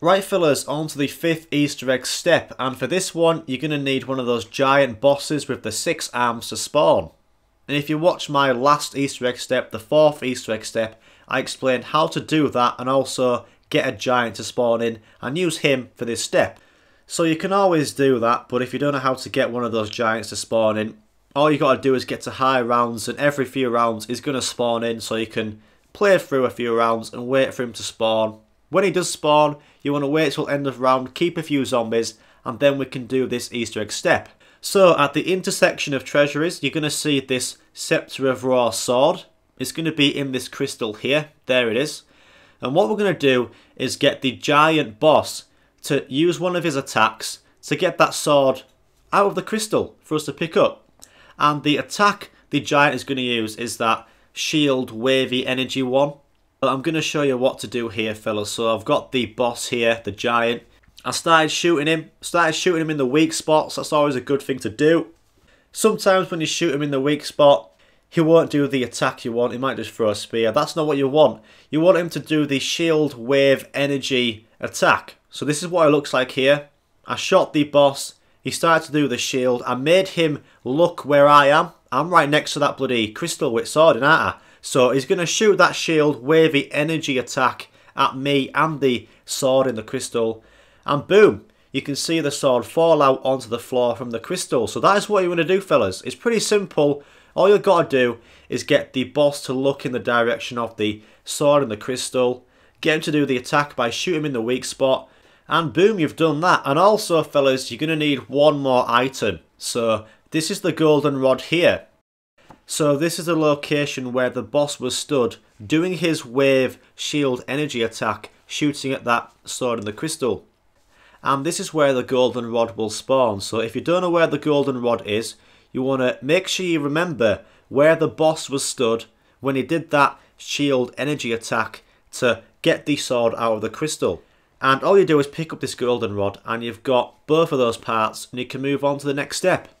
Right fellas, on to the fifth easter egg step and for this one you're going to need one of those giant bosses with the six arms to spawn. And if you watch my last easter egg step, the fourth easter egg step, I explained how to do that and also get a giant to spawn in and use him for this step. So you can always do that, but if you don't know how to get one of those giants to spawn in, all you got to do is get to high rounds and every few rounds is going to spawn in so you can play through a few rounds and wait for him to spawn when he does spawn, you want to wait till end of round, keep a few zombies, and then we can do this Easter egg step. So at the intersection of treasuries, you're going to see this Scepter of Ra sword. It's going to be in this crystal here. There it is. And what we're going to do is get the giant boss to use one of his attacks to get that sword out of the crystal for us to pick up. And the attack the giant is going to use is that shield wavy energy one. I'm going to show you what to do here, fellas. So I've got the boss here, the giant. I started shooting him, started shooting him in the weak spots. That's always a good thing to do. Sometimes when you shoot him in the weak spot, he won't do the attack you want. He might just throw a spear. That's not what you want. You want him to do the shield wave energy attack. So this is what it looks like here. I shot the boss. He started to do the shield. I made him look where I am. I'm right next to that bloody crystal with sword, aren't I? So he's going to shoot that shield wavy energy attack at me and the sword in the crystal. And boom, you can see the sword fall out onto the floor from the crystal. So that is what you want to do, fellas. It's pretty simple. All you've got to do is get the boss to look in the direction of the sword in the crystal. Get him to do the attack by shooting him in the weak spot. And boom, you've done that. And also, fellas, you're going to need one more item. So this is the golden rod here. So this is the location where the boss was stood, doing his wave shield energy attack, shooting at that sword in the crystal. And this is where the golden rod will spawn. So if you don't know where the golden rod is, you want to make sure you remember where the boss was stood when he did that shield energy attack to get the sword out of the crystal. And all you do is pick up this golden rod and you've got both of those parts and you can move on to the next step.